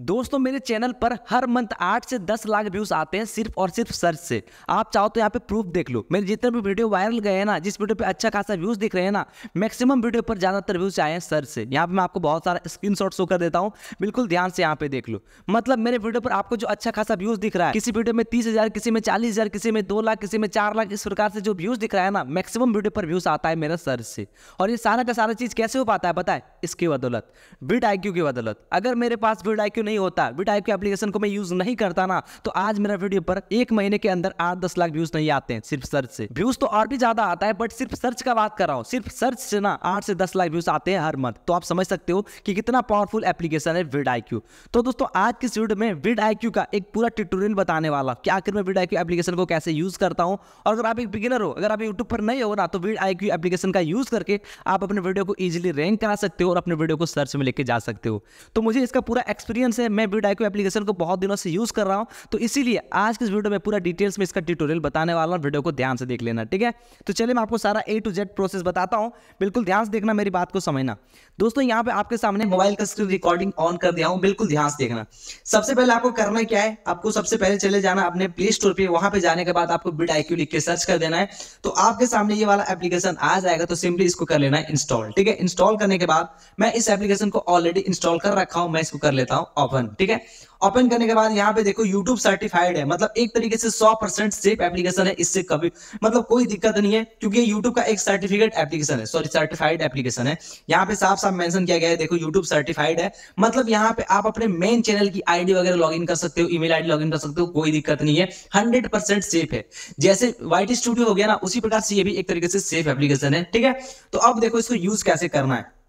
दोस्तों, मेरे चैनल पर हर मंथ आठ से दस लाख व्यूज़ आते हैं सिर्फ़ और सिर्फ़ सर्च से। आप चाहो तो यहाँ पे प्रूफ देख लो। मेरे जितने भी वीडियो वायरल गए हैं ना, जिस वीडियो पे अच्छा खासा व्यूज़ दिख रहे हैं ना, मैक्सिमम वीडियो पर ज़्यादातर व्यूज़ आए हैं सर्च से। यहाँ पे मैं आपको बहुत सारा स्क्रीन शो कर देता हूँ। बिल्कुल ध्यान से यहाँ पे देख लो। मतलब मेरे वीडियो पर आपको जो अच्छा खासा व्यूज़ दिख रहा है, किसी वीडियो में तीस किसी में चालीस किसी में दो लाख, किसी में चार लाख, इस प्रकार से जो व्यूज़ दिख रहा है ना, मैक्सिमम वीडियो पर व्यूज़ आता है मेरा सर्च से। और ये सारा का सारा चीज़ कैसे हो पाता है बताए इसकी बदौलत। विड आई की बदौलत। अगर मेरे पास विड आई नहीं होता। विड आई के एप्लीकेशन को मैं यूज़ नहीं करता ना तो आज मेरा वीडियो पर एक महीने के अंदर आठ दस लाख व्यूज़ नहीं आते हैं, सिर्फ़ सर्च से। व्यूज़ तो और भी ज़्यादा आता है बट सिर्फ़ सर्च का बात कर रहा हूँ। सिर्फ़ सर्च से ना आठ से दस लाख व्यूज़ आते हैं हर मंथ तो आप समझ सकते हो कि कितना पावरफुल एप्लीकेशन है विड आई तो दोस्तों, आज की वीडियो में विड आई का एक पूरा ट्यूटोरियल बताने वाला। कि आखिर मैं विड आई एप्लीकेशन को कैसे यूज़ करता हूँ? और अगर आप एक बिगिनर हो, अगर आप यूट्यूब पर नहीं हो ना तो विड आई एप्लीकेशन का यूज़ करके आप अपने वीडियो को इजिली रैंक करा सकते हो और अपने वीडियो को सर्च में लेके जा सकते हो। तो मुझे इसका पूरा एक्सपीरियंस है मैं विड आई एप्लीकेशन को बहुत दिनों से यूज़ कर रहा हूँ तो इसीलिए आज की वीडियो में पूरा डिटेल्स में इसका ट्यूटोरियल बताने वाला हूँ वीडियो को ध्यान से देख लेना, ठीक है? तो चलिए मैं आपको सारा ए टू जेड प्रोसेस बताता हूँ, बिल्कुल ध्यान से देखना मेरी बात को समझना। दोस्तों, यहाँ पे आपके सामने मोबाइल का स्क्रीन रिकॉर्डिंग ऑन कर दिया हूँ, बिल्कुल ध्यान से देखना। सबसे पहले आपको करना क्या है, आपको सबसे पहले चले जाना अपने प्ले स्टोर पे, वहाँ पे जाने के बाद आपको बिड आईक्यू लिख के सर्च कर देना है तो आपके सामने ये वाला एप्लीकेशन आ जाएगा तो सिंपली इसको कर लेना है इंस्टॉल ठीक है? इंस्टॉल करने के बाद मैं इस एप्लीकेशन को ऑलरेडी इंस्टॉल कर रखा हूँ, मैं इसको कर लेता हूँ ओपन ठीक है? ओपन करने के बाद यहाँ पे देखो, YouTube सर्टिफाइड है। मतलब एक तरीके से 100 परसेंट सेफ़ एप्लीकेशन है, इससे कभी मतलब कोई दिक्कत नहीं है, क्योंकि YouTube का एक सर्टिफिकेट एप्लीकेशन है। सॉरी सर्टिफाइड एप्लीकेशन है। यहाँ पे साफ़ साफ़ मेंशन किया गया है, देखो, YouTube सर्टिफाइड है। मतलब यहाँ पे आप अपने मेन चैनल की आईडी वगैरह लॉग कर सकते हो ईमेल आईडी लॉग कर सकते हो, कोई दिक्कत नहीं है। हंड्रेड सेफ़ है। जैसे वाइट स्टूडियो हो गया ना, उसी प्रकार से ये भी एक तरीके से सेफ़ एप्लीकेशन है, ठीक है? तो अब देखो, इसको यूज़ कैसे करना है?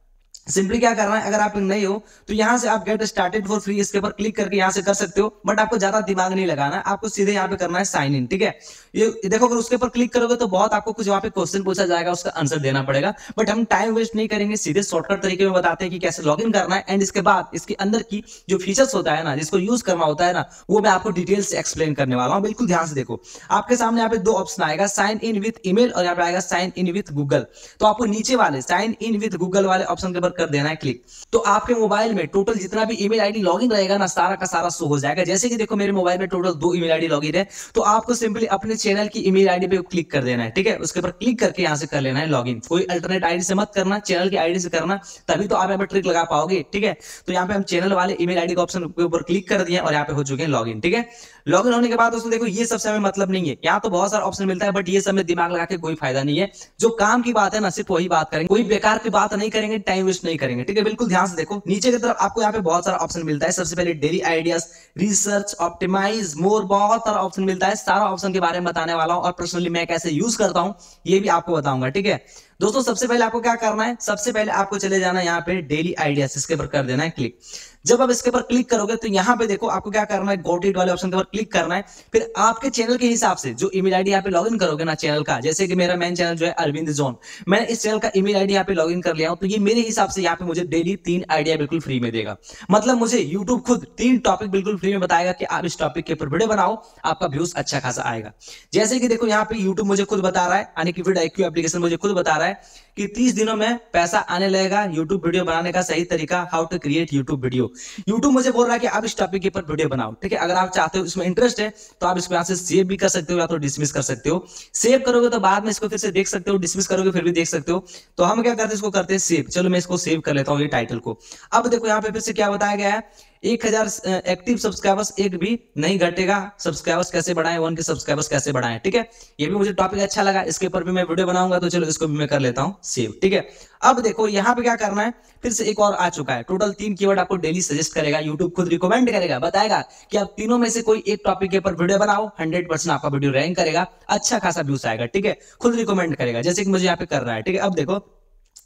सिंपली क्या करना है? अगर आप नहीं हो तो यहाँ से आप गेट स्टार्टेड फॉर फ्री इसके ऊपर क्लिक करके यहाँ से कर सकते हो बट आपको ज़्यादा दिमाग नहीं लगाना है आपको सीधे यहाँ पे करना है साइन इन ठीक है? ये देखो, अगर उसके ऊपर क्लिक करोगे तो बहुत आपको कुछ वहाँ पे क्वेश्चन पूछा जाएगा, उसका आंसर देना पड़ेगा बट हम टाइम वेस्ट नहीं करेंगे, सीधे शॉर्टकट तरीके में बताते हैं कि कैसे लॉग करना है एंड इसके बाद इसके अंदर की जो फीचर्स होता है ना, जिसको यूज़ करना होता है ना, वो मैं आपको डिटेल से एक्सप्लेन करने वाला हूँ, बिल्कुल ध्यान से देखो। आपके सामने यहाँ पे दो ऑप्शन आएगा साइन इन विथ ईमेल और यहाँ पे आएगा साइन इन विथ गूगल तो आपको नीचे वाले साइन इन विथ गूगल वाले ऑप्शन के ऊपर कर देना है क्लिक तो आपके मोबाइल में टोटल जितना भी ईमेल आईडी लॉगिन रहेगा ना, सारा का सारा शो हो जाएगा। जैसे कि देखो, मेरे मोबाइल में टोटल दो ईमेल आईडी लॉगिन है तो आपको सिंपली अपने चैनल की ईमेल आईडी पे क्लिक कर देना है, ठीक है? उसके ऊपर क्लिक करके यहाँ से कर लेना है लॉगिन कोई अल्टरनेट आईडी से मत करना चैनल की आईडी से करना, तभी तो आप यहाँ पर ट्रिक लगा पाओगे, ठीक है? तो यहाँ पे हम चैनल वाले ईमेल आईडी का ऑप्शन के ऊपर क्लिक कर दिए और यहाँ पे हो चुके हैं लॉगिन ठीक है? लॉगिन होने के बाद दोस्तों देखो, ये सबसे हमें मतलब नहीं है। यहाँ तो बहुत सारा ऑप्शन मिलता है बट ये सब में दिमाग लगा के कोई फ़ायदा नहीं है। जो काम की बात है ना, सिर्फ़ वही बात करेंगे। कोई बेकार की बात नहीं करेंगे टाइम वेस्ट नहीं करेंगे, ठीक है? बिल्कुल ध्यान से देखो, नीचे की तरफ़ आपको यहाँ पे बहुत सारा ऑप्शन मिलता है। सबसे पहले daily ideas research optimize more बहुत सारा ऑप्शन मिलता है। सारा ऑप्शन के बारे में बताने वाला हूँ और पर्सनली मैं कैसे यूज़ करता हूँ, ये भी आपको बताऊँगा, ठीक है? दोस्तों, सबसे पहले आपको क्या करना है? सबसे पहले आपको चले जाना यहाँ पे डेली आइडियाज़ इसके ऊपर कर देना है क्लिक जब आप इसके ऊपर क्लिक करोगे तो यहाँ पे देखो आपको क्या करना है गोटेड वाले ऑप्शन के ऊपर क्लिक करना है। फिर आपके चैनल के हिसाब से जो ईमेल आईडी यहाँ पे लॉगिन करोगे ना चैनल का, जैसे कि मेरा मेन चैनल जो है अरविंद जोन मैंने इस चैनल का ईमेल आईडी यहाँ पे लॉगिन कर लिया हूँ तो ये मेरे हिसाब से यहाँ पे मुझे डेली तीन आइडिया बिल्कुल फ्री में देगा। मतलब मुझे यूट्यूब खुद तीन टॉपिक बिल्कुल फ्री में बताएगा कि आप इस टॉपिक के ऊपर वीडियो बनाओ, आपका व्यूज़ अच्छा खासा आएगा। जैसे कि देखो यहाँ पे यूट्यूब मुझे खुद बता रहा है, यानी कि वीडियो एप्लीकेशन मुझे खुद बता रहा है। कि 30 दिनों में पैसा आने लगेगा यूट्यूब वीडियो बनाने का सही तरीका how to create YouTube video YouTube मुझे बोल रहा है कि आप इस टॉपिक के ऊपर वीडियो बनाओ, ठीक है? अगर आप चाहते हो इसमें इंटरेस्ट है तो आप इसको यहाँ से सेव भी कर सकते हो या तो डिसमिस कर सकते हो। सेव करोगे तो बाद में इसको फिर से देख सकते हो डिसमिस करोगे फिर भी देख सकते हो। तो हम क्या करते हैं, इसको करते हैं सेव चलो मैं इसको सेव कर लेता हूँ ये टाइटल को। अब देखो यहाँ पे फिर से क्या बताया गया है एक हज़ार एक्टिव सब्सक्राइबर्स एक भी नहीं घटेगा। सब्सक्राइबर्स कैसे बढ़ाएँ? वन के सब्सक्राइबर्स कैसे बढ़ाएँ? ठीक है? ये भी मुझे टॉपिक अच्छा लगा, इसके ऊपर भी मैं वीडियो बनाऊँगा तो चलो इसको भी मैं कर लेता हूँ। सेव ठीक है? अब देखो, यहाँ पे क्या करना है? फिर से एक और आ चुका है। टोटल तीन कीवर्ड आपको डेली सजेस्ट करेगा यूट्यूब खुद रिकमेंड करेगा, बताएगा कि आप तीनों में से कोई एक टॉपिक के ऊपर वीडियो बनाओ हंड्रेड आपका वीडियो रैंक करेगा अच्छा खासा व्यूज़ आएगा, ठीक है? खुद रिकमेंड करेगा, जैसे कि मुझे यहाँ पे कर रहा है, ठीक है? अब देखो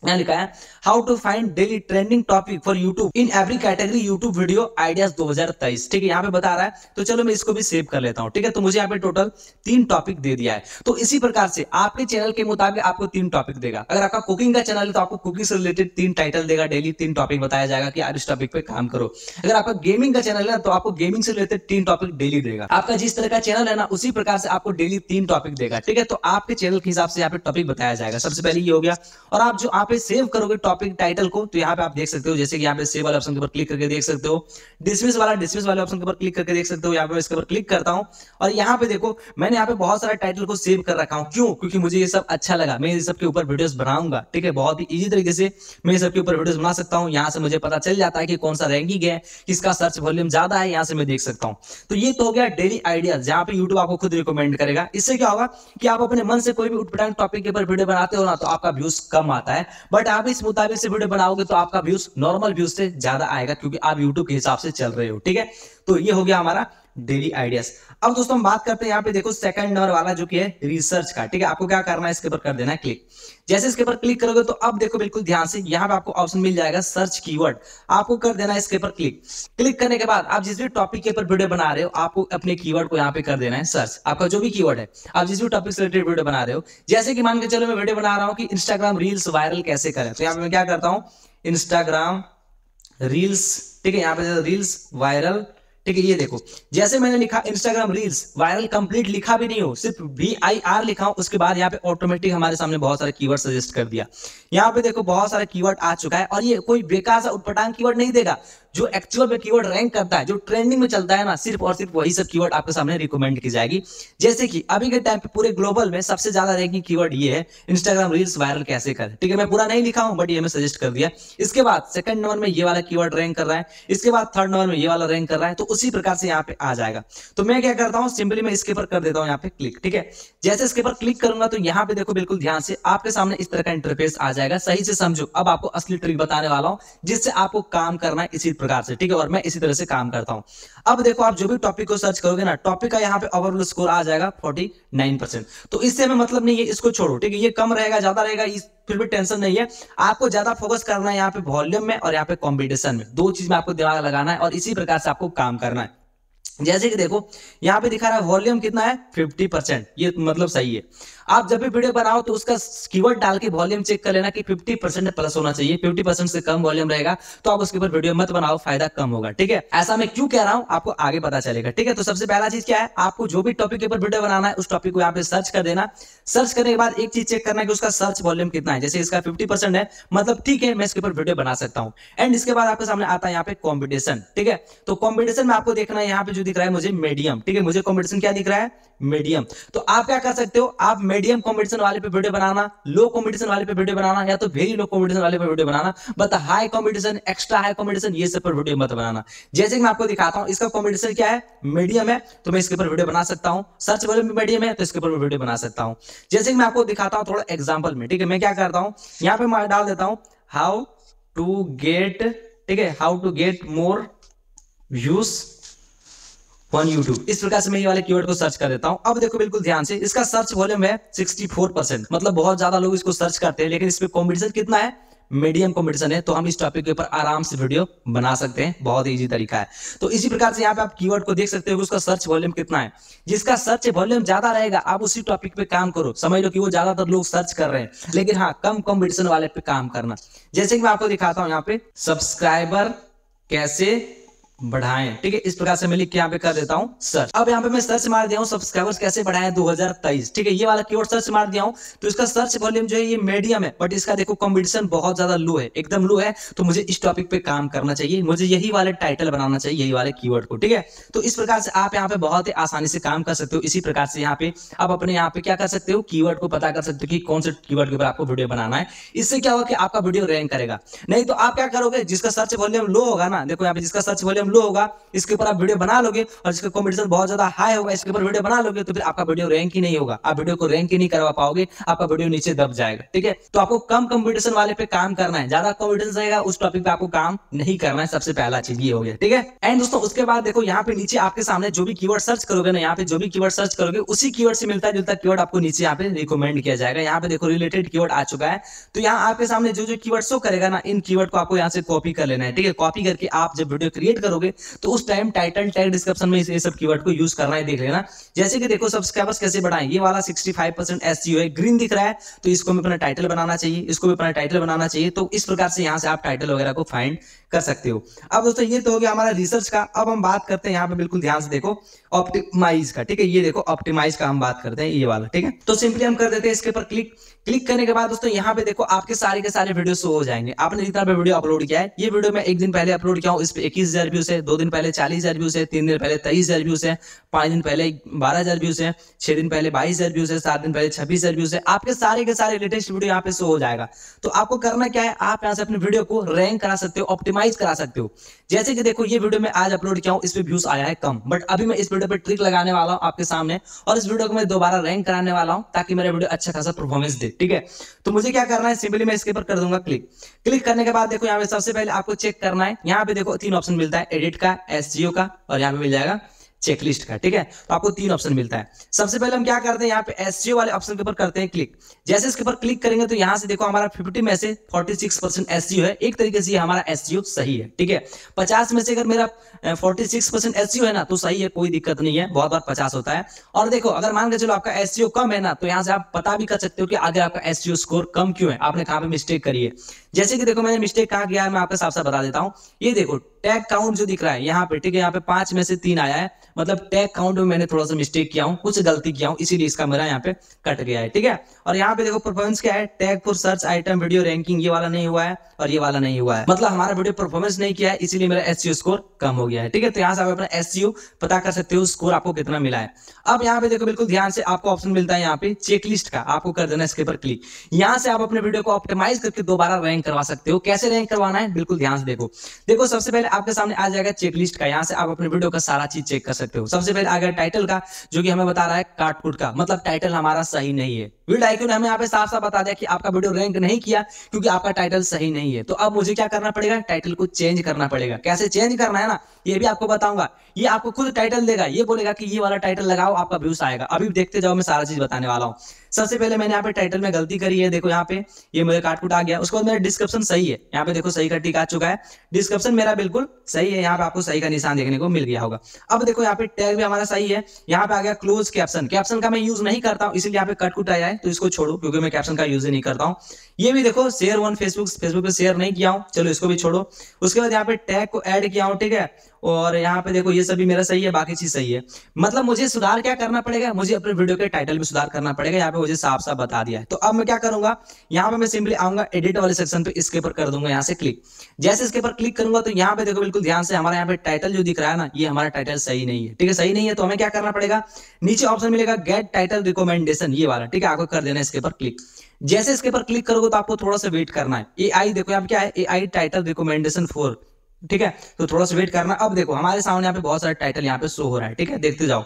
लिखा है how to find daily trending topic for YouTube in every category YouTube video ideas 2023 ठीक है, यहाँ पे बता रहा है तो चलो मैं इसको भी सेव कर लेता हूँ। ठीक है तो मुझे यहाँ पे टोटल तीन टॉपिक दे दिया है। तो इसी प्रकार से आपके चैनल के मुताबिक आपको तीन टॉपिक देगा। अगर आपका कुकिंग का चैनल है तो आपको कुकिंग से रिलेटेड तीन टाइटल देगा डेली तीन टॉपिक बताया जाएगा कि आप इस टॉपिक पे काम करो। अगर आपका गेमिंग का चैनल है तो आपको गेमिंग से रिलेटेड तीन टॉपिक डेली देगा। आपका जिस तरह का चैनल है ना, उसी प्रकार से आपको डेली तीन टॉपिक देगा। ठीक है तो आपके चैनल के हिसाब से यहाँ पे टॉपिक बताया जाएगा। सबसे पहले ये हो गया, और आप जो पे सेव करोगे टॉपिक टाइटल को तो यहाँ पे आप देख सकते हो, जैसे कि यहाँ पे सेव वाले ऑप्शन के ऊपर क्लिक करके देख सकते हो। डिसमिस वाला डिसमिस वाले ऑप्शन के ऊपर क्लिक करके देख सकते हो, यहाँ पे इसके ऊपर क्लिक करता हूँ। और यहाँ पे देखो, मैंने यहाँ पे बहुत सारा टाइटल को सेव कर रखा हूँ। क्यों? क्योंकि मुझे ये सब अच्छा लगा। मैं इस सबके ऊपर वीडियोस बनाऊँगा, ठीक है? बहुत ही इजी तरीके से मैं सबके ऊपर वीडियोस बना सकता हूँ। यहाँ से मुझे पता चल जाता है कि कौन सा रैंकिंग है, किसका सर्च वॉल्यूम ज़्यादा है, यहाँ से मैं देख सकता हूँ। तो ये तो हो गया डेली आइडिया जहाँ पे यूट्यूब आपको खुद रिकमेंड करेगा। इससे क्या होगा कि आप अपने मन से कोई भी उठपटांग टॉपिक के ऊपर वीडियो बनाते हो ना तो आपका व्यूज़ कम आता है। बट आप इस मुताबिक से वीडियो बनाओगे तो आपका व्यूज़ नॉर्मल व्यूज़ से ज़्यादा आएगा, क्योंकि आप यूट्यूब के हिसाब से चल रहे हो, ठीक है? तो ये हो गया हमारा डेली आइडियाज़ अब दोस्तों हम बात करते हैं यहाँ पे देखो सेकंड नंबर वाला जो कि है रिसर्च का, ठीक है? आपको क्या करना है, इसके ऊपर कर देना है क्लिक जैसे इसके ऊपर क्लिक करोगे तो अब देखो बिल्कुल ध्यान से यहाँ पे आपको ऑप्शन मिल जाएगा सर्च कीवर्ड आपको कर देना है इसके ऊपर क्लिक क्लिक करने के बाद आप जिस भी टॉपिक के ऊपर वीडियो बना रहे हो, आपको अपने कीवर्ड को यहाँ पे कर देना है सर्च आपका जो भी कीवर्ड है, आप जिस भी टॉपिक से रिलेटेड वीडियो बना रहे हो, जैसे कि मान के चलो मैं वीडियो बना रहा हूँ कि इंस्टाग्राम रील्स वायरल कैसे करें? तो यहाँ पे मैं क्या करता हूँ इंस्टाग्राम रील्स ठीक है? यहाँ पे रील्स वायरल ठीक है, ये देखो। जैसे मैंने लिखा इंस्टाग्राम रील्स वायरल कंप्लीट लिखा भी नहीं हो, सिर्फ़ वी आई आर लिखा उसके बाद यहाँ पे ऑटोमेटिक हमारे सामने बहुत सारे कीवर्ड सजेस्ट कर दिया। यहाँ पे देखो, बहुत सारे कीवर्ड आ चुका है और ये कोई बेकार सा उटपटांग कीवर्ड नहीं देगा। जो एक्चुअल में कीवर्ड रैंक करता है, जो ट्रेंडिंग में चलता है ना, सिर्फ़ और सिर्फ़ वही सब कीवर्ड आपके सामने रिकमेंड की जाएगी। जैसे कि अभी के टाइम पे पूरे ग्लोबल में सबसे ज़्यादा रैंकिंग कीवर्ड ये है इंस्टाग्राम रील्स वायरल कैसे कर। ठीक है, मैं पूरा नहीं लिखा हूँ बट ये मैं सजेस्ट कर दिया। इसके बाद सेकंड नंबर में ये वाला कीवर्ड रैंक कर रहा है, इसके बाद थर्ड नंबर में ये वाला रैंक कर रहा है तो उसी प्रकार से यहाँ पे आ जाएगा। तो मैं क्या करता हूँ, सिंपली मैं इसके ऊपर कर देता हूँ यहाँ पे क्लिक, ठीक है? जैसे इसके ऊपर क्लिक करूँगा तो यहाँ पे देखो बिल्कुल ध्यान से आपके सामने इस तरह का इंटरफेस आ जाएगा। सही से समझो, अब आपको असली ट्रिक बताने वाला हूँ, जिससे आपको काम करना है इसी प्रकार से, ठीक है? और मैं इसी तरह से काम करता हूँ। अब देखो आप जो भी टॉपिक को सर्च करोगे ना टॉपिक का यहाँ पे ओवरऑल स्कोर आ जाएगा 49 तो इससे मतलब नहीं है, इसको छोड़ो, ठीक है? ये कम रहेगा, ज़्यादा रहेगा, इस फिर भी टेंशन नहीं है। आपको ज़्यादा फोकस करना है यहाँ पे वॉल्यूम में और यहाँ पे कॉम्पिटिशन में। दो चीज़ में आपको दिमाग लगाना है और इसी प्रकार से आपको काम करना है। जैसे कि देखो, यहाँ पे दिखा रहा है वॉल्यूम कितना है? 50 परसेंट ये मतलब सही है। आप जब भी वीडियो बनाओ तो उसका कीवर्ड डाल के वॉल्यूम चेक कर लेना कि 50 परसेंट प्लस होना चाहिए। 50 परसेंट से कम वॉल्यूम रहेगा तो आप उसके ऊपर वीडियो मत बनाओ, फ़ायदा कम होगा। ठीक है? ऐसा मैं क्यों कह रहा हूँ? आपको आगे पता चलेगा। ठीक है? तो सबसे पहला चीज़ क्या है? आपको जो भी टॉपिक के ऊपर वीडियो बनाना है, उस टॉपिक को यहाँ पे सर्च कर देना। सर्च करने के बाद एक चीज़ चेक करना कि उसका सर्च वॉल्यूम कितना है। जैसे इसका फिफ्टी है मतलब ठीक है, मैं इसके ऊपर वीडियो बना सकता हूँ। एंड इसके बाद आपके सामने आता है यहाँ पे कॉम्पिटिशन ठीक है? तो कॉम्पिटिशन में आपको देखना है, यहाँ पे दिख रहा है मुझे मीडियम ठीक है? मुझे कॉम्पिटिशन क्या दिख रहा है? मीडियम तो आप क्या कर सकते हो? आप मीडियम कॉम्पिटिशन वाले पे वीडियो बनाना लो कॉम्पिटिशन वाले पे वीडियो बनाना, या तो वेरी लो कॉम्पिटिशन वाले पे video banana but high competition extra high competition ये सब पर वीडियो मत बनाना। जैसे कि मैं आपको दिखाता हूँ, इसका कॉम्पिटिशन क्या है? मीडियम है तो मैं इसके ऊपर वीडियो बना सकता हूँ। सर्च वॉल्यूम मीडियम है तो इसके ऊपर वीडियो बना सकता हूँ। जैसे कि मैं आपको दिखाता हूँ थोड़ा एग्ज़ाम्पल में, ठीक है? मैं क्या करता हूँ? यहाँ पे मैं डाल देता हूँ हाउ टू गेट ठीक है? How to get more views on YouTube इस प्रकार से मैं ये वाले कीवर्ड को सर्च कर देता हूँ। अब देखो बिल्कुल ध्यान से, इसका सर्च वॉल्यूम है 64 परसेंट मतलब बहुत ज़्यादा लोग इसको सर्च करते हैं, लेकिन इसमें कॉम्पिटिशन कितना है? मीडियम कॉम्पिटिशन है। तो हम इस टॉपिक के ऊपर आराम से वीडियो बना सकते हैं। बहुत इजी तरीका है। तो इसी प्रकार से यहाँ पे आप कीवर्ड को देख सकते हो, उसका सर्च वॉल्यूम कितना है। जिसका सर्च वॉल्यूम ज़्यादा रहेगा, आप उसी टॉपिक पे काम करो। समझ लो कि वो ज़्यादातर लोग सर्च कर रहे हैं। लेकिन हाँ कम कॉम्पिटिशन वाले पे काम करना। जैसे कि मैं आपको दिखाता हूँ यहाँ पे सब्सक्राइबर कैसे बढ़ाएँ। ठीक है, इस प्रकार से मैं लिख के यहाँ पे कर देता हूँ सर्च अब यहाँ पे मैं सर्च मार दिया हूँ सब्सक्राइबर्स कैसे बढ़ाएँ 2023 ठीक है, ये वाला कीवर्ड सर्च मार दिया हूँ तो इसका सर्च वॉल्यूम जो है ये मीडियम है बट इसका देखो कॉम्पिटिशन बहुत ज़्यादा लो है, एकदम लो है तो मुझे इस टॉपिक पे काम करना चाहिए, मुझे यही वाले टाइटल बनाना चाहिए, यही वाले कीवर्ड को, ठीक है? तो इस प्रकार से आप यहाँ पे बहुत ही आसानी से काम कर सकते हो, इसी प्रकार से यहाँ पे आप अपने यहाँ पे क्या कर सकते हो कीवर्ड को पता कर सकते हो कि कौन से कीवर्ड के ऊपर आपको वीडियो बनाना है। इससे क्या होगा कि आपका वीडियो रैंक करेगा। नहीं तो आप क्या करोगे, जिसका सर्च वॉल्यूम लो होगा ना, देखो यहाँ पे जिसका सर्च वॉल्यूम लो होगा, इसके ऊपर आप वीडियो बना लोगे और इसका कॉम्पिटिशन बहुत ज़्यादा हाई होगा, इसके ऊपर वीडियो बना लोगे तो फिर आपका वीडियो रैंक ही नहीं होगा। आप वीडियो को रैंक ही नहीं करवा पाओगे, आपका वीडियो नीचे दब जाएगा, ठीक है? तो आपको कम कॉम्पिटिशन वाले पे काम करना है। ज़्यादा कॉम्पिटिशन रहेगा, उस टॉपिक पे आपको काम नहीं करना है, सबसे पहला चीज़ ये हो गया, ठीक है? एंड दोस्तों, उसके बाद देखो, यहाँ पे नीचे आपके सामने जो भी कीवर्ड सर्च करोगे ना, यहाँ पे जो भी कीवर्ड सर्च करोगे, उसी कीवर्ड से मिलता जुलता कीवर्ड आपको नीचे यहाँ पे रिकमेंड किया जाएगा। यहाँ पे देखो रिलेटेड कीवर्ड आ चुका है। तो यहाँ आपके सामने जो जो कीवर्ड शो करेगा ना, इन कीवर्ड को आपको यहाँ से कॉपी कर लेना है, ठीक है? कॉपी करके आप जब वीडियो क्रिएट करोगे तो उस टाइम टाइटल टैग डिस्क्रिप्शन में ये सब कीवर्ड को यूज़ करना है, देख लेना। जैसे कि देखो सब्सक्राइबर्स कैसे बढ़ाएँ? ये वाला 65 परसेंट एस है ग्रीन दिख रहा है तो इसको भी अपना टाइटल बनाना चाहिए, इसको भी अपना टाइटल बनाना चाहिए तो इस प्रकार से यहाँ से आप टाइटल वगैरह को फाइंड कर सकते हो। अब दोस्तों, ये तो हो गया हमारा रिसर्च का। अब हम बात करते हैं यहाँ पे बिल्कुल ध्यान से देखो ऑप्टिमाइज का, ठीक है? ये देखो ऑप्टिमाइज का हम बात करते हैं, ये वाला, ठीक है? तो सिंपली हम कर देते हैं, इसके ऊपर क्लिक क्लिक करने के बाद दोस्तों, यहाँ पे देखो आपके सारे के सारे वीडियो शो हो जाएँगे। आपने जितना भी वीडियो अपलोड किया है, ये वीडियो मैं एक दिन पहले अपलोड किया हूँ, इस पे इक्कीस हज़ार व्यूज़ है, दो दिन पहले चालीस हज़ार व्यूज़ है, तीन दिन पहले तेईस हज़ार व्यूज़ है, पाँच दिन पहले बारह हज़ार व्यूज़ है, छह दिन पहले बाईस हज़ार व्यूज़ है, सात दिन पहले छब्बीस हज़ार व्यूज़ है। आपके सारे के सारे लेटेस्ट वीडियो यहाँ पे शो हो जाएगा। तो आपको करना क्या है, आप यहाँ से अपने वीडियो को रैंक करा सकते हो ऑप्टिमाइज करा सकते हो। जैसे कि देखो, ये वीडियो मैं आज अपलोड किया हूँ, इस पे व्यूज़ आया है कम बट अभी मैं इस वीडियो पे ट्रिक लगाने वाला हूँ आपके सामने, और इस वीडियो को मैं दोबारा रैंक कराने वाला हूँ, ताकि मेरा वीडियो अच्छा खासा परफॉर्मेंस दे। ठीक है? तो मुझे क्या करना है? सिंपली मैं इसके ऊपर कर दूँगा क्लिक क्लिक करने के बाद देखो यहाँ पे सबसे पहले आपको चेक करना है। यहाँ पे देखो तीन ऑप्शन मिलता है एडिट का एसजीओ का, और यहाँ पे मिल जाएगा। चेकलिस्ट का ठीक है? तो आपको तीन ऑप्शन मिलता है। सबसे पहले हम क्या करते हैं, यहाँ पे एस वाले ऑप्शन के ऊपर करते हैं क्लिक जैसे इसके ऊपर क्लिक करेंगे तो यहाँ से देखो हमारा 50 में से 46 परसेंट एस है। एक तरीके से हमारा एस सही है, ठीक है? 50 में से अगर मेरा 46 परसेंट एस है ना तो सही है, कोई दिक्कत नहीं है, बहुत बार पचास होता है। और देखो, अगर मान के चलो आपका एस कम है ना तो यहाँ से आप पता भी कर सकते हो कि आगे आपका एस स्कोर कम क्यों है। आपने कहा मिस्टेक करी है। जैसे कि देखो, मैंने मिस्टेक कहा किया है, मैं आपको साफ़ साफ़ बता देता हूँ। ये देखो टैग काउंट जो दिख रहा है यहाँ पे, ठीक है? यहाँ पे पाँच में से तीन आया है। मतलब टैग काउंट में मैंने थोड़ा सा मिस्टेक किया हूँ, कुछ गलती किया हूँ, इसीलिए इसका मेरा यहाँ पे कट गया है, ठीक है? और यहाँ पे देखो परफॉर्मेंस क्या है? Tag for search item video ranking ये वाला नहीं हुआ है और ये वाला नहीं हुआ है। मतलब हमारा वीडियो परफॉर्मेंस नहीं किया है, इसीलिए मेरा एस स्कोर कम हो गया है, ठीक है? तो यहाँ से आप अपना एस पता कर सकते हो स्कोर आपको कितना मिला है। अब यहाँ पे देखो बिल्कुल ध्यान से आपको ऑप्शन मिलता है यहाँ पे चेकलिस्ट का, आपको कर देना इसके ऊपर क्लिक यहाँ से आप अपने वीडियो को ऑप्टिमाइज करके दोबारा रैंक करवा सकते हो। कैसे रैंक करवाना है? बिल्कुल ध्यान से देखो। देखो, सबसे पहले आपके सामने आ जाएगा चेकलिस्ट का, यहाँ से आप अपने वीडियो का सारा चीज़ चेक कर सकते हो। सबसे पहले अगर टाइटल का, जो कि हमें बता रहा है काटकुट का। मतलब टाइटल हमारा सही नहीं है। वीडियो आईक्यू ने हमें यहाँ पे साफ़ साफ़ बता दिया कि आपका वीडियो रैंक नहीं किया, क्योंकि आपका टाइटल सही नहीं है। तो अब मुझे क्या करना पड़ेगा? टाइटल को चेंज करना पड़ेगा। कैसे चेंज करना है ना? ये भी आपको बताऊँगा। ये आपको खुद टाइटल देगा। ये बोलेगा कि ये वाला टाइटल लगाओ, आपका व्यूज़ आएगा। अभी देखते जाओ, मैं सारा चीज़ बताने वाला हूँ। सबसे पहले मैंने यहाँ पे टाइटल में गलती करी है, देखो यहाँ पे, ये मेरे काटकुट आ गया, उसके बाद मेरा डिस्क्रिप्शन सही है, यहाँ पे देखो सही का टिक आ चुका है डिस्क्रिप्शन मेरा बिल्कुल सही है, यहाँ पे आपको सही का निशान देखने को मिल गया होगा। अब देखो यहाँ पे टैग भी हमारा सही है, यहाँ पे आ गया क्लोज कैप्शन कैप्शन का मैं यूज़ नहीं करता हूँ, इसलिए यहाँ पे कटकुट आया है तो इसको छोड़ो, क्योंकि मैं कैप्शन का यूज़ ही नहीं करता हूँ। ये भी देखो शेयर वन फेसबुक फेसबुक पे शेयर नहीं किया हूँ, चलो इसको भी छोड़ो। उसके बाद यहाँ पे टैग को ऐड किया हूँ, ठीक है, और यहाँ पे देखो ये सभी मेरा सही है, बाकी चीज़ सही है। मतलब मुझे सुधार क्या करना पड़ेगा? मुझे अपने वीडियो के टाइटल में सुधार करना पड़ेगा, यहाँ पे मुझे साफ़ साफ़ बता दिया है। तो अब मैं क्या करूँगा? यहाँ पे मैं सिंपली आऊँगा एडिट वाले सेक्शन पे इसके ऊपर कर दूँगा, यहाँ से क्लिक जैसे इसके ऊपर क्लिक करूँगा तो यहाँ पे देखो बिल्कुल ध्यान से हमारा यहाँ पे टाइटल जो दिख रहा है ना, ये हमारा टाइटल सही नहीं है। ठीक है, सही नहीं है तो हमें क्या करना पड़ेगा? नीचे ऑप्शन मिलेगा गेट टाइटल रिकमेंडेशन ये वाला। ठीक है, आपको कर देना इसके ऊपर क्लिक जैसे इसके ऊपर क्लिक करोगे तो आपको थोड़ा सा वेट करना है। ए आई देखो, यहाँ क्या है? A I title recommendation four ठीक है तो थोड़ा सा वेट करना। अब देखो, हमारे सामने यहाँ पे बहुत सारे टाइटल यहाँ पे शो हो रहा है। ठीक है, देखते जाओ।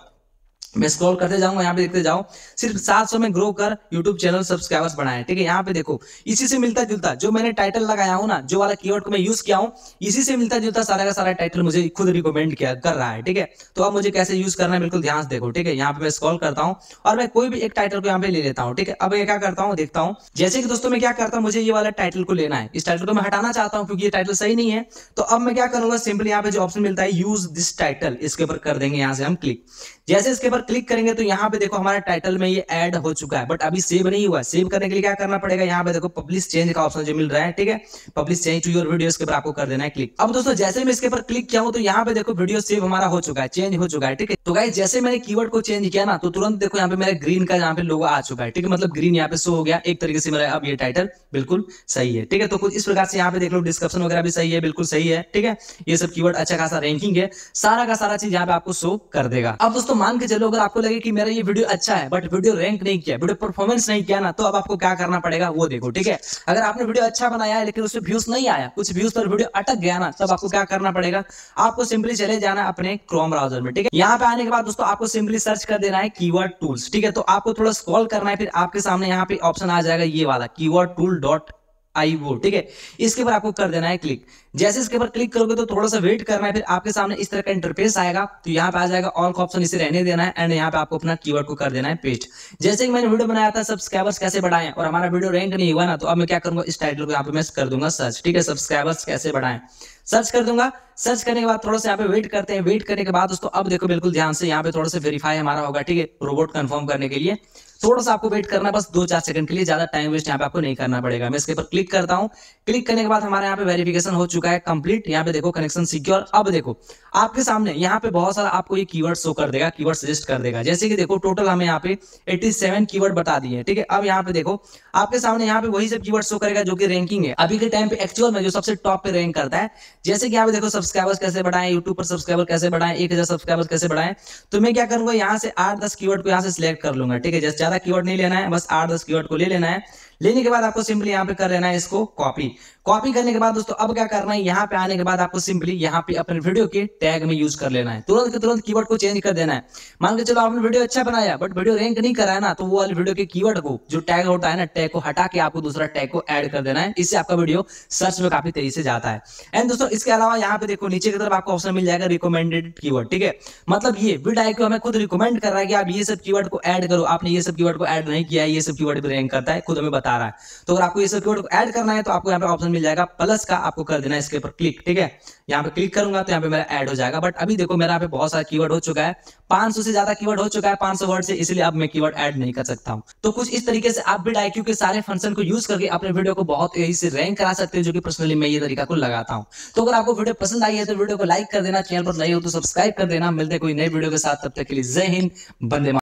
मैं स्क्रॉल करते जाऊँगा, यहाँ पे देखते जाओ। सिर्फ़ 700 में ग्रो कर यूट्यूब चैनल सब्सक्राइबर्स बनाए, ठीक है? यहाँ पे देखो, इसी से मिलता जुलता, जो मैंने टाइटल लगाया हूँ ना, जो वाला कीवर्ड को मैं यूज़ किया हूँ, इसी से मिलता जुलता सारा का सारा टाइटल मुझे खुद रिकमेंड किया, कर रहा है, ठीक है? तो अब मुझे कैसे यूज़ करना है, बिल्कुल ध्यान से देखो, ठीक है? यहाँ पे मैं स्क्रॉल करता हूँ, और मैं कोई भी एक टाइटल को यहाँ पे ले लेता हूँ, ठीक है? अब मैं क्या करता हूँ, देखता हूँ, जैसे कि दोस्तों मैं क्या करता हूँ, मुझे ये वाला टाइटल को लेना है। इस टाइटल को मैं हटाना चाहता हूँ, क्योंकि ये टाइटल सही नहीं है तो अब मैं क्या करूँगा सिंपली यहाँ पे जो ऑप्शन मिलता है यूज़ दिस टाइटल इसके ऊपर कर देंगे, यहाँ से हम क्लिक जैसे इसके ऊपर क्लिक करेंगे तो यहाँ पे देखो हमारे टाइटल में ये ऐड हो चुका है बट अभी सेव नहीं हुआ सेव करने के लिए क्या करना पड़ेगा? यहाँ पे देखो पब्लिश चेंज का ऑप्शन जो मिल रहा है, ठीक है? Publish change to your video के ऊपर आपको कर देना है क्लिक अब दोस्तों, जैसे मैं इसके ऊपर क्लिक किया हूँ तो यहाँ पे देखो वीडियो सेव हमारा हो चुका है चेंज हो चुका है, ठीक है? तो गाइस जैसे मैंने कीवर्ड को चेंज किया ना तो तुरंत देखो यहाँ पे मेरा ग्रीन का यहाँ पे लोगो आ चुका है, ठीक है? मतलब ग्रीन यहाँ पे शो हो गया, एक तरीके से मेरा अब ये टाइटल बिल्कुल सही है, ठीक है? तो कुछ इस प्रकार से यहाँ पे देख लो डिस्क्रिप्शन वगैरह भी सही है, बिल्कुल सही है, ठीक है? ये सब कीवर्ड अच्छा खासा रैंकिंग है, सारा का सारा चीज़ यहाँ पे आपको शो कर देगा। अब दोस्तों, मान के चलो अगर आपको लगे कि मेरा ये वीडियो अच्छा है बट वीडियो रैंक नहीं किया, वीडियो परफॉर्मेंस नहीं किया ना तो अब आपको क्या करना पड़ेगा वो देखो, ठीक है? अगर आपने वीडियो अच्छा बनाया है, लेकिन उसमें व्यूज़ नहीं आया, कुछ व्यूज़ पर वीडियो अटक गया ना, तब आपको क्या करना पड़ेगा? आपको सिंपली चले जाना अपने क्रोम ब्राउज़र में, ठीक है? यहाँ पे आने के बाद दोस्तों, आपको सिंपली सर्च कर देना है कीवर्ड टूल्स ठीक है? तो आपको थोड़ा स्क्रॉल करना है, फिर आपके सामने यहाँ पे ऑप्शन आ जाएगा ये वाला कीवर्ड टूल डॉट आई वो, ठीक है? इसके ऊपर आपको कर देना है क्लिक जैसे इसके ऊपर क्लिक करोगे तो थोड़ा सा वेट करना है, फिर आपके सामने इस तरह का इंटरफेस आएगा तो यहाँ पे आ जाएगा ऑल का ऑप्शन इसे रहने देना है एंड यहाँ पे आपको अपना कीवर्ड को कर देना है पेस्ट जैसे कि मैंने वीडियो बनाया था सब्सक्राइबर्स कैसे बढ़ाएँ, और हमारा वीडियो रैंक नहीं हुआ ना तो अब मैं क्या करूँगा, इस टाइटल को यहाँ पे मैं कर दूँगा सर्च ठीक है सब्सक्राइबर्स कैसे बढ़ाएँ? सर्च कर दूँगा. सर्च करने के बाद थोड़ा सा यहाँ पे वेट करते हैं. वेट करने के बाद दोस्तों अब देखो, बिल्कुल ध्यान से यहाँ पे थोड़ा सा वेरीफाई हमारा होगा, ठीक है? रोबोट कंफर्म करने के लिए. थोड़ा सा आपको वेट करना बस दो चार सेकंड के लिए, ज़्यादा टाइम वेस्ट यहाँ पे आपको नहीं करना पड़ेगा। मैं इसके ऊपर क्लिक करता हूँ। क्लिक करने के बाद हमारे यहाँ पे वेरिफिकेशन हो चुका है कंप्लीट यहाँ पे देखो कनेक्शन सिक्योर अब देखो, आपके सामने यहाँ पे बहुत सारा आपको ये कीवर्ड शो कर देगा कीवर्ड सजेस्ट कर देगा। जैसे कि देखो टोटल हमें यहाँ पे 87 कीवर्ड बता दिए ठीक है? अब यहाँ पे देखो, आपके सामने यहाँ पे वही सब कीवर्ड शो करेगा जो कि रैंकिंग है। अभी के टाइम पे एक्चुअल में जो सबसे टॉप पे रैंक करता है, जैसे कि यहाँ पे देखो सब्सक्राइबर्स कैसे बढ़ाएँ यूट्यूब पर सब्सक्राइबर कैसे बढ़ाएँ, एक सब्सक्राइबर्स कैसे बढ़ाएँ तो मैं क्या करूँगा, यहाँ से आठ दस कीवर्ड को यहाँ से सिलेक्ट कर लूँगा, ठीक है? जैसे ज़्यादा कीवर्ड नहीं लेना है बस आठ दस कीवर्ड को ले लेना है। लेने के बाद आपको सिंपली यहाँ पे कर लेना है इसको कॉपी। कॉपी करने के बाद दोस्तों, अब क्या करना है? यहाँ पे आने के बाद आपको सिंपली यहाँ पे अपने वीडियो के टैग में यूज़ कर लेना है। तुरंत के तुरंत कीवर्ड को चेंज कर देना है। मान के चलो आपने वीडियो अच्छा बनाया बट वीडियो रैंक नहीं कराया ना तो वो वाले वीडियो के कीवर्ड को, जो टैग होता है ना, टैग को हटा के आपको दूसरा टैग को एड कर देना है। इससे आपका वीडियो सर्च में काफ़ी तेज़ी से जाता है। एंड दोस्तों, इसके अलावा यहाँ पे देखो, नीचे की तरफ़ आपको ऑप्शन मिल जाएगा रिकमेंडेड कीवर्ड ठीक है? मतलब ये विड आई हमें खुद रिकमेंड कर रहा है कि आप ये सब कीवर्ड को ऐड करो। आपने ये सब कीवर्ड को ऐड नहीं किया ये सब कीवर्ड पे रैंक करता है, खुद हमें रहा है। तो अगर आपको ये सब कीवर्ड ऐड करना है तो आपको यहाँ पे ऑप्शन मिल जाएगा प्लस का, आपको कर देना है इसके ऊपर क्लिक ठीक है? यहाँ पे क्लिक करूँगा तो यहाँ पे मेरा ऐड हो जाएगा। बट अभी देखो मेरा यहाँ पे बहुत सारा कीवर्ड हो चुका है। 500 से ज़्यादा कीवर्ड हो चुका है 500 वर्ड से, इसलिए अब मैं कीवर्ड ऐड नहीं कर सकता हूँ। तो कुछ इस तरीके से आप भी डाइक्यू के सारे फ़ंक्शन को यूज़ करके अपने वीडियो को बहुत से रैंक करा सकते हैं, जो कि पर्सनली मैं ये तरीका को लगाता हूँ। तो अगर आपको वीडियो पसंद आई है तो वीडियो को लाइक कर देना चैनल पर नहीं हो तो सब्सक्राइब कर देना। मिलते कोई नई वीडियो के साथ, तब तक के लिए जय हिंद, बंदे